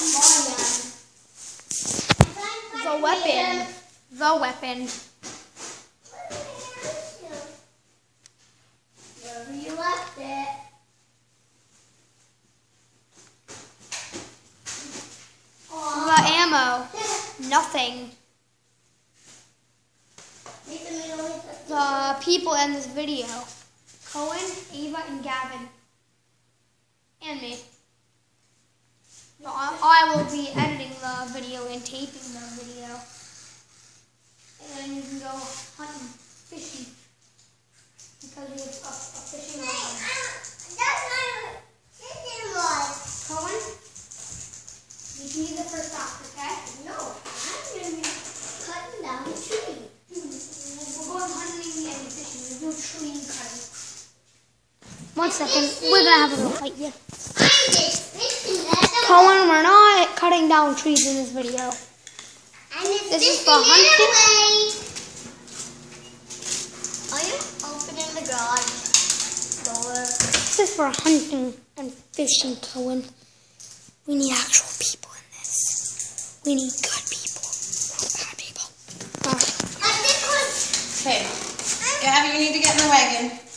The weapon. The weapon. Wherever you left it. The ammo. Nothing. The people in this video. Cohen, Ava, and Gavin. And me. No, I, will be editing the video and taping the video. And then you can go hunting, fishing. Because we have a, a fishing rod. Cohen, you can be the first stop, okay? No, I'm gonna be cutting down the tree. We're going hunting and fishing. We're doing tree cutting. One second. We're gonna have a little fight here. I'm just fishing that. Cohen, we're not cutting down trees in this video. I'm This is for hunting? anyway. I am opening the garage door. This is for hunting and fishing, Cohen. We need actual people in this. We need good people, not bad people. Alright. I think Hey, Gavin, you need to get in the wagon.